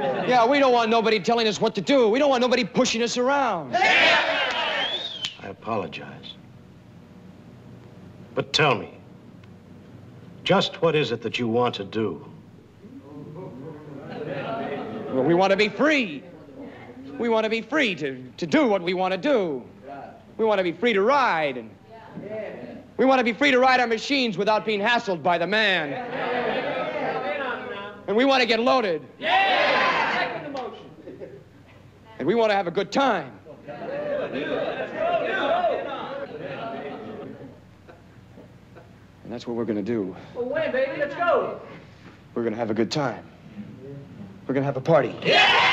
Yeah, we don't want nobody telling us what to do. We don't want nobody pushing us around. I apologize. But tell me, just what is it that you want to do? Well, we want to be free. We want to be free to, to do what we want to do. We want to be free to ride. And we want to be free to ride our machines without being hassled by the man. And we want to get loaded. And we want to have a good time. And that's what we're going to do. Well, when, baby? Let's go. We're going to have a good time. We're going to have a party. Yeah!